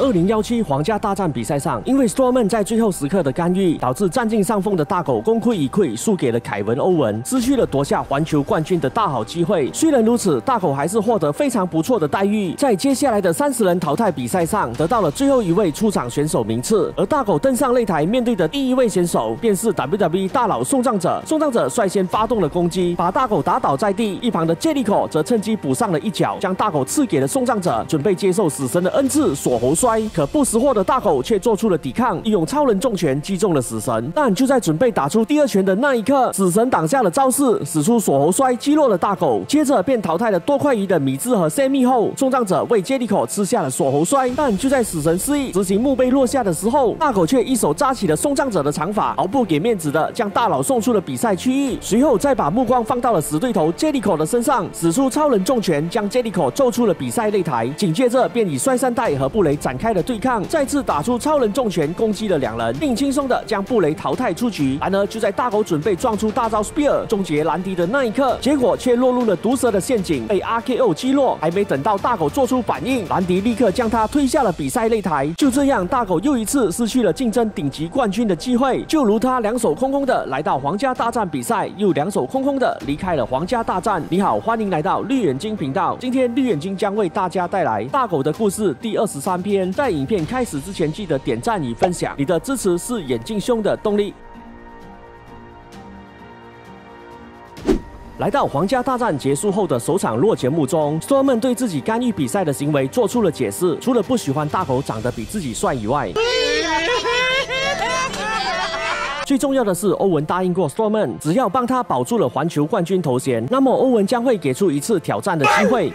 二零幺七皇家大战比赛上，因为 Storm 在最后时刻的干预，导致占尽上风的大狗功亏一篑，输给了凯文·欧文，失去了夺下环球冠军的大好机会。虽然如此，大狗还是获得非常不错的待遇，在接下来的三十人淘汰比赛上，得到了最后一位出场选手名次。而大狗登上擂台，面对的第一位选手便是 WWE 大佬送葬者。送葬者率先发动了攻击，把大狗打倒在地。一旁的 Jericho 则趁机补上了一脚，将大狗赐给了送葬者，准备接受死神的恩赐——锁喉摔。可不识货的大狗却做出了抵抗，利用超人重拳击中了死神。但就在准备打出第二拳的那一刻，死神挡下了招式，使出锁喉摔击落了大狗。接着便淘汰了多块鱼的米兹和 Sammy 后，送葬者为杰里口吃下了锁喉摔。但就在死神示意执行墓碑落下的时候，大狗却一手扎起了送葬者的长发，毫不给面子的将大佬送出了比赛区域。随后再把目光放到了死对头杰里口的身上，使出超人重拳将杰里口揍出了比赛擂台。紧接着便以摔三代和布雷展开了对抗，再次打出超人重拳攻击了两人，并轻松的将布雷淘汰出局。然而就在大狗准备撞出大招 Spear 终结兰迪的那一刻，结果却落入了毒蛇的陷阱，被 RKO 击落。还没等到大狗做出反应，兰迪立刻将他推下了比赛擂台。就这样，大狗又一次失去了竞争顶级冠军的机会。就如他两手空空的来到皇家大战比赛，又两手空空的离开了皇家大战。你好，欢迎来到绿眼睛频道。今天绿眼睛将为大家带来大狗的故事第二十三篇。在影片开始之前，记得点赞与分享，你的支持是眼镜兄的动力。来到皇家大战结束后的首场落节目中，Storm 对自己干预比赛的行为做出了解释。除了不喜欢大狗长得比自己帅以外，最重要的是，欧文答应过 Storm，只要帮他保住了环球冠军头衔，那么欧文将会给出一次挑战的机会。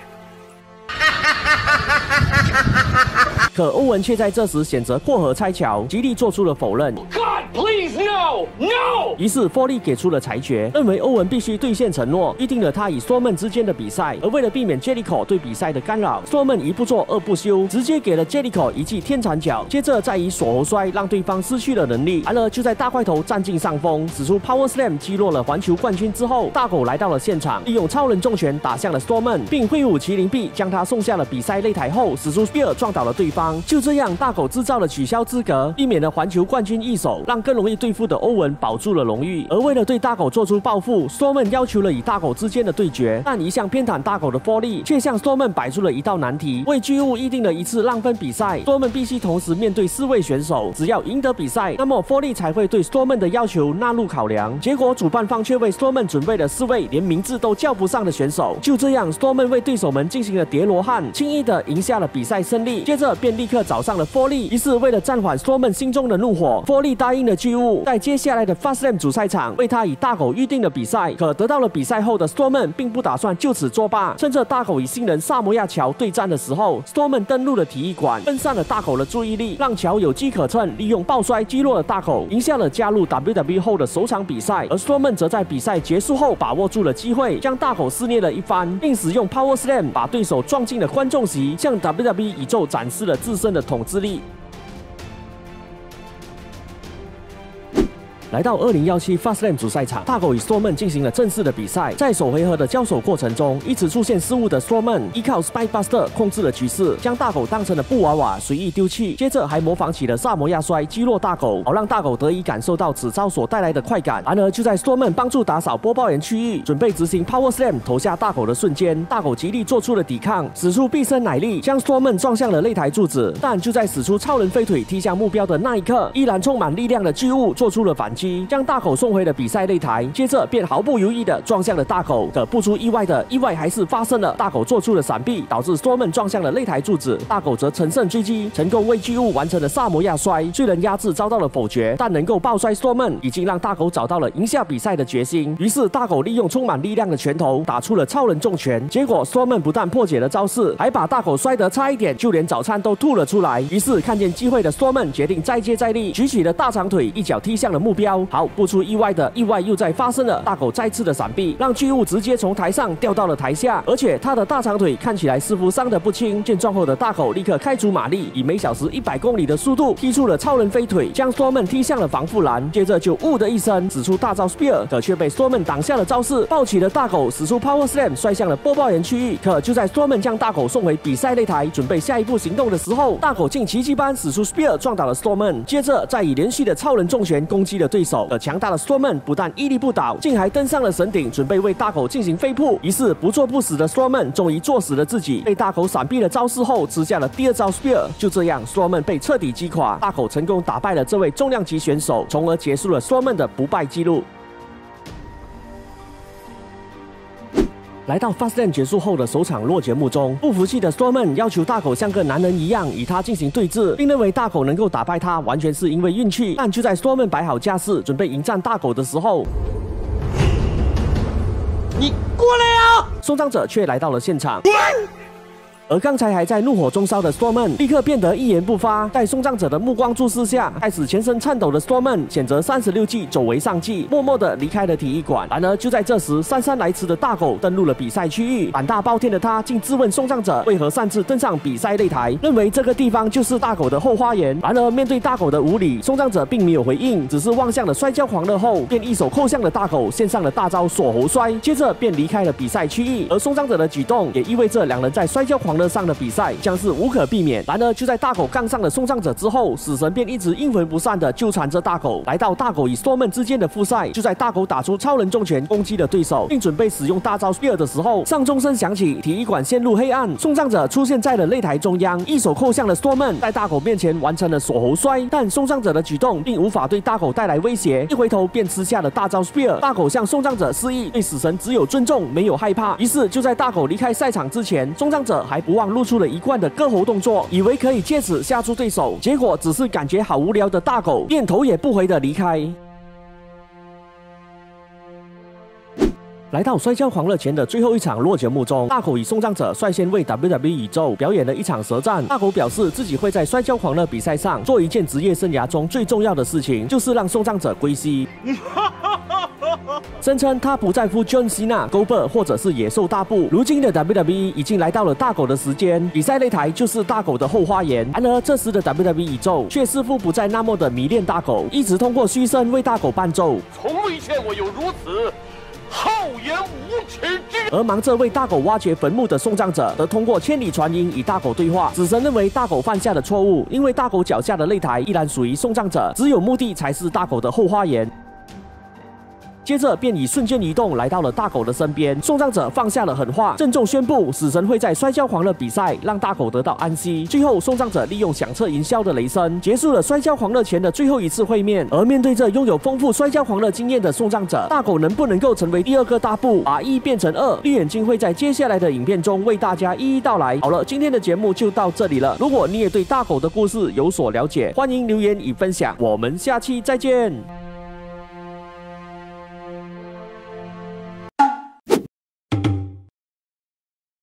可欧文却在这时选择过河拆桥，极力做出了否认。God, please, no, no! 于是霍利给出了裁决，认为欧文必须兑现承诺，预定了他与 so 之间的比赛。而为了避免 Jericho 对比赛的干扰 so 一不做二不休，直接给了 Jericho 一记天残脚，接着再以锁喉摔让对方失去了能力。然而就在大块头占尽上风，使出 Power Slam 击落了环球冠军之后，大狗来到了现场，利用超人重拳打向了索曼并挥舞麒麟臂将他送下了比赛擂台后，使出 Spear 撞倒了对方。就这样，大狗制造了取消资格，避免了环球冠军一手，让更容易对付的欧文保住了荣誉。而为了对大狗做出报复，Storm 要求了与大狗之间的对决，但一向偏袒大狗的 f o l y 却向 Storm 摆出了一道难题，为巨物预定了一次浪分比赛。Storm 必须同时面对四位选手，只要赢得比赛，那么 f o l y 才会对 Storm 的要求纳入考量。结果主办方却为 Storm 准备了四位连名字都叫不上的选手。就这样，Storm 为对手们进行了叠罗汉，轻易的赢下了比赛胜利。接着便立刻找上了 f o l y 于是为了暂缓 Storm 心中的怒火 f o l y 答应了巨物，在接下来的 Fastlane 主赛场为他与大狗预定了比赛。可得到了比赛后的 Storm 并不打算就此作罢，趁着大狗与新人萨摩亚乔对战的时候，Storm 登陆了体育馆，分散了大狗的注意力，让乔有机可乘，利用抱摔击落了大狗，赢下了加入 WWE 后的首场比赛。而 Storm 则在比赛结束后把握住了机会，将大狗肆虐了一番，并使用 Power Slam 把对手撞进了观众席，向 WWE 宇宙展示了自身的统治力。来到二零幺七 Fastlane 主赛场，大狗与 Storm 进行了正式的比赛。在首回合的交手过程中，一直出现失误的 Storm 依靠 Spike Buster 控制了局势，将大狗当成了布娃娃随意丢弃。接着还模仿起了萨摩亚摔击落大狗，好让大狗得以感受到此招所带来的快感。然而就在 Storm 帮助打扫播报员区域，准备执行 Power Slam 投下大狗的瞬间，大狗极力做出了抵抗，使出毕生奶力将 Storm 撞向了擂台柱子。但就在使出超人飞腿踢向目标的那一刻，依然充满力量的巨物做出了反击。将大狗送回了比赛擂台，接着便毫不犹豫的撞向了大狗。可不出意外的，意外还是发生了。大狗做出了闪避，导致多门撞向了擂台柱子。大狗则乘胜追击，成功为巨物完成了萨摩亚摔。虽然压制遭到了否决，但能够爆摔多门已经让大狗找到了赢下比赛的决心。于是大狗利用充满力量的拳头打出了超人重拳。结果多门不但破解了招式，还把大狗摔得差一点就连早餐都吐了出来。于是看见机会的多门决定再接再厉，举起了大长腿，一脚踢向了目标。好，不出意外的，意外又在发生了。大狗再次的闪避，让巨物直接从台上掉到了台下，而且它的大长腿看起来似乎伤得不轻。见状后的大狗立刻开足马力，以每小时一百公里的速度踢出了超人飞腿，将 Storm 踢向了防护栏。接着就呜的一声使出大招 Spear，可却被 Storm 挡下了招式，抱起了大狗使出 Power Slam 摔向了播报员区域。可就在 Storm 将大狗送回比赛擂台，准备下一步行动的时候，大狗竟奇迹般使出 Spear 撞倒了 Storm，接着再以连续的超人重拳攻击了对手。而强大的索曼不但屹立不倒，竟还登上了神顶，准备为大口进行飞扑。于是不做不死的索曼终于作死了自己，被大口闪避了招式后，吃下了第二招 Spear。就这样索曼被彻底击垮，大口成功打败了这位重量级选手，从而结束了索曼的不败记录。来到 Fastlane 结束后的首场落节目中，不服气的 Storman 要求大狗像个男人一样与他进行对峙，并认为大狗能够打败他完全是因为运气。但就在 Storman 摆好架势准备迎战大狗的时候，你过来啊！送葬者却来到了现场。而刚才还在怒火中烧的 Storman 立刻变得一言不发，在送葬者的目光注视下，开始全身颤抖的 Storman 选择三十六计走为上计，默默的离开了体育馆。然而就在这时，姗姗来迟的大狗登陆了比赛区域，胆大包天的他竟质问送葬者为何擅自登上比赛擂台，认为这个地方就是大狗的后花园。然而面对大狗的无礼，送葬者并没有回应，只是望向了摔跤狂热后，便一手扣向了大狗，献上了大招锁喉摔，接着便离开了比赛区域。而送葬者的举动也意味着两人在摔跤狂热上的比赛将是无可避免。然而就在大狗杠上了送葬者之后，死神便一直阴魂不散的纠缠着大狗。来到大狗与 Storm 之间的复赛，就在大狗打出超人重拳攻击了对手，并准备使用大招 Spear 的时候，上钟声响起，体育馆陷入黑暗。送葬者出现在了擂台中央，一手扣向了 Storm，在大狗面前完成了锁喉摔。但送葬者的举动并无法对大狗带来威胁，一回头便吃下了大招 Spear。大狗向送葬者示意，对死神只有尊重，没有害怕。于是就在大狗离开赛场之前，送葬者还不忘露出了一贯的割喉动作，以为可以借此吓住对手，结果只是感觉好无聊的大狗便头也不回的离开。来到摔跤狂热前的最后一场落节目中，大狗与送葬者率先为 WWE 宇宙表演了一场舌战。大狗表示自己会在摔跤狂热比赛上做一件职业生涯中最重要的事情，就是让送葬者归西。声称他不在乎 John Cena、Goldberg 或者是野兽大布。如今的 WWE 已经来到了大狗的时间，比赛擂台就是大狗的后花园。然而这时的 WWE 宇宙却似乎不再那么的迷恋大狗，一直通过嘘声为大狗伴奏。从未见过有如此厚颜无耻之。而忙着为大狗挖掘坟墓的送葬者，则通过千里传音与大狗对话。死神认为大狗犯下的错误，因为大狗脚下的擂台依然属于送葬者，只有墓地才是大狗的后花园。接着便以瞬间移动来到了大狗的身边，送葬者放下了狠话，郑重宣布死神会在摔跤狂热比赛让大狗得到安息。最后，送葬者利用响彻云霄的雷声，结束了摔跤狂热前的最后一次会面。而面对着拥有丰富摔跤狂热经验的送葬者，大狗能不能够成为第二个大布，把一变成二？绿眼睛会在接下来的影片中为大家一一道来。好了，今天的节目就到这里了。如果你也对大狗的故事有所了解，欢迎留言与分享。我们下期再见。